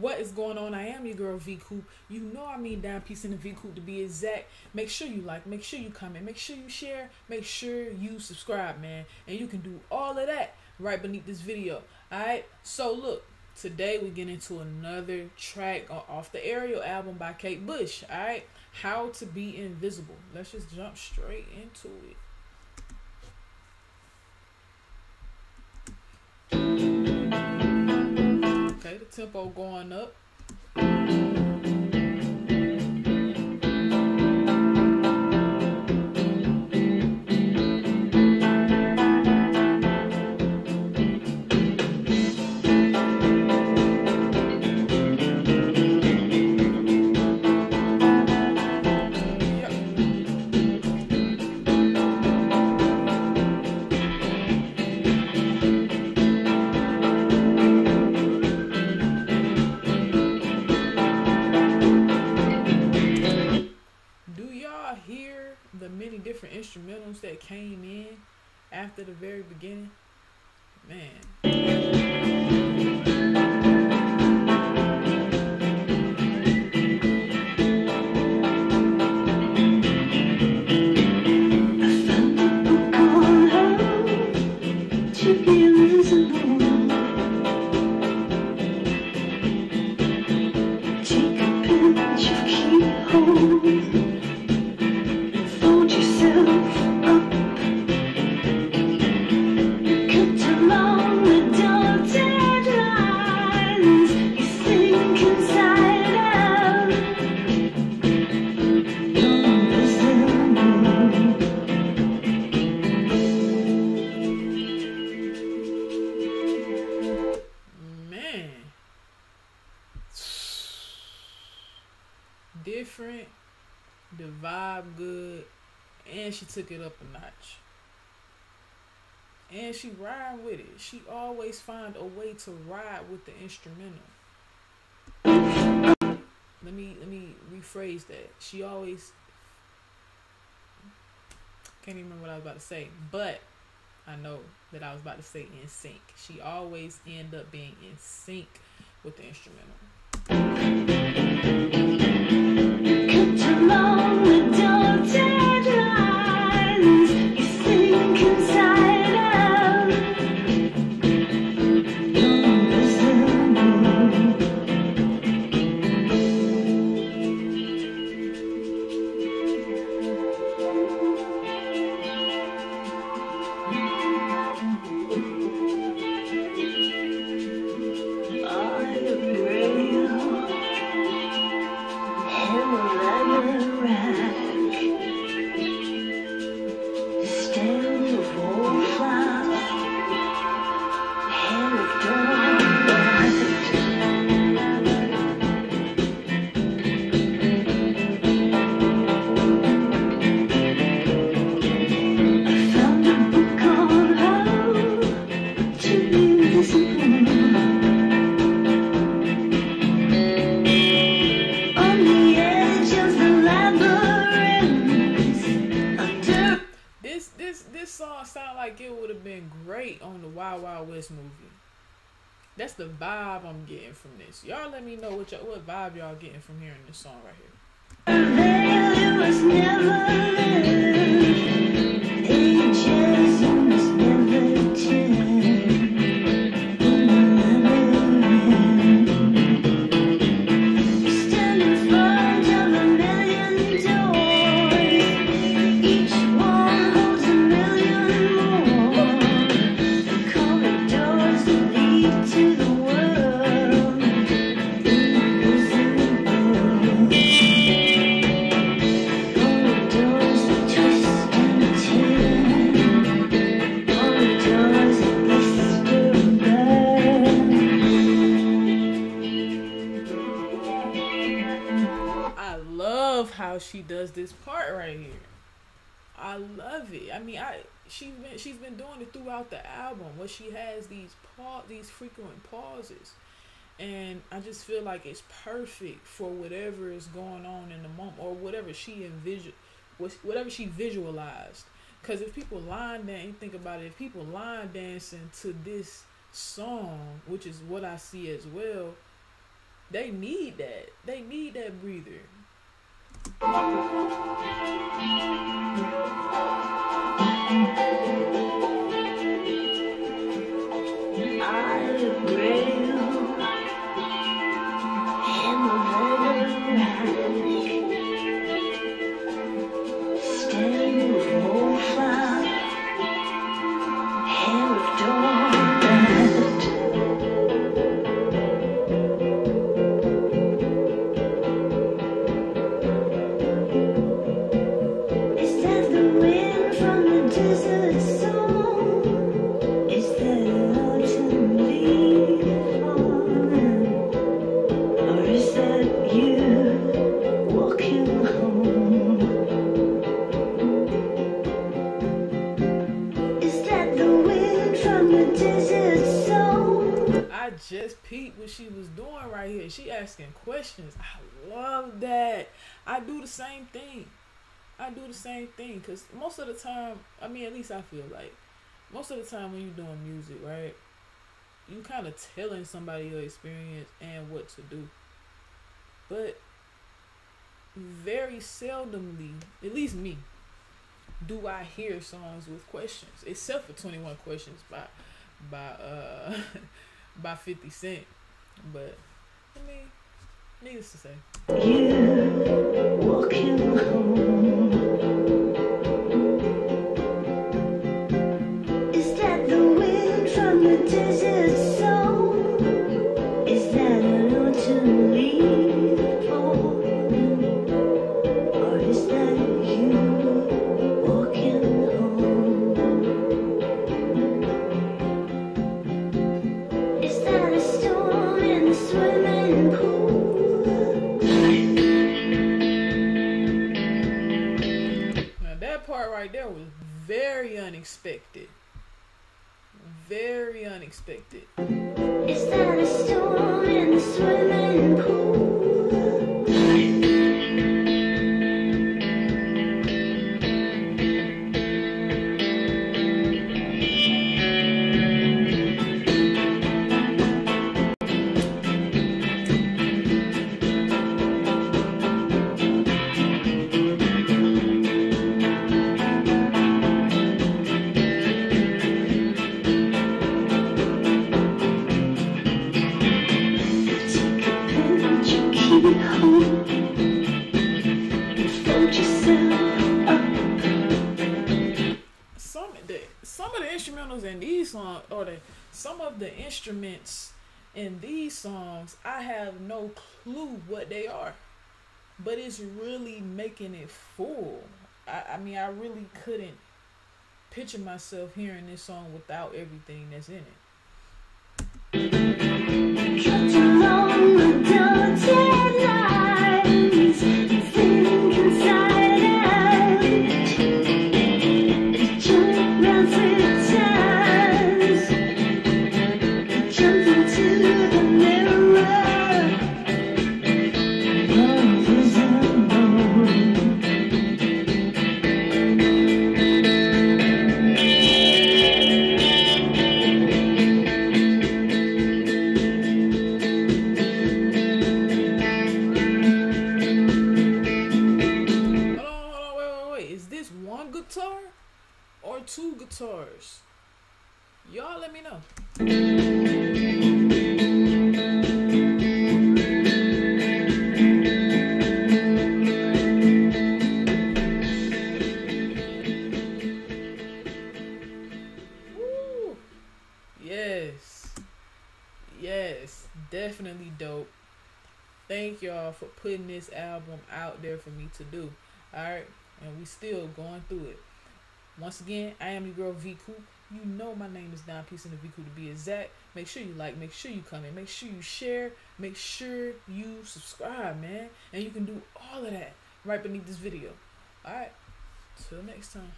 What is going on? I am your girl Vee Coop. You know I mean down piece in the Vee Coop to be exact. Make sure you like, make sure you comment, make sure you share, make sure you subscribe, man. And you can do all of that right beneath this video. Alright? So look, today we get into another track off the Aerial album by Kate Bush. Alright? How to be invisible. Let's just jump straight into it. Okay, the tempo going up. That came in after the very beginning, man. different, and she took it up a notch. And she ride with it. She always find a way to ride with the instrumental. Let me let me rephrase that. She always can't even remember what I was about to say, but I know that I was about to say in sync. She always end up being in sync with the instrumental. Like it would have been great on the Wild Wild West movie. That's the vibe I'm getting from this. Y'all let me know what y'all, what vibe y'all getting from hearing this song right here. How she does this part right here. I love it. I mean, I she's been she's been doing it throughout the album where she has these pause these frequent pauses. And I just feel like it's perfect for whatever is going on in the moment or whatever she envision whatever she visualized. Cause if people line dance, you think about it, if people line dancing to this song, which is what I see as well, They need that. They need that breather. Just peeped what she was doing right here. She asking questions. I love that. I do the same thing. I do the same thing because most of the time, I mean, at least I feel like most of the time when you're doing music, right, you kind of telling somebody your experience and what to do. But very seldomly, at least me, do I hear songs with questions, except for 21 Questions by by uh by 50 Cent. But, I mean, needless to say. You walking home. Unexpected. Very unexpected. Instrumentals in these songs, or the some of the instruments in these songs, I have no clue what they are, but it's really making it full. I, I mean, I really couldn't picture myself hearing this song without everything that's in it. Two guitars? Y'all let me know. Woo. Yes. Yes. Definitely dope. Thank y'all for putting this album out there for me to do. Alright? And we still going through it. Once again, I am your girl Vee Coop. You know my name is Don Peace in the Vee Coop to be exact. Make sure you like, make sure you comment, make sure you share, make sure you subscribe, man. And you can do all of that right beneath this video. Alright. Till next time.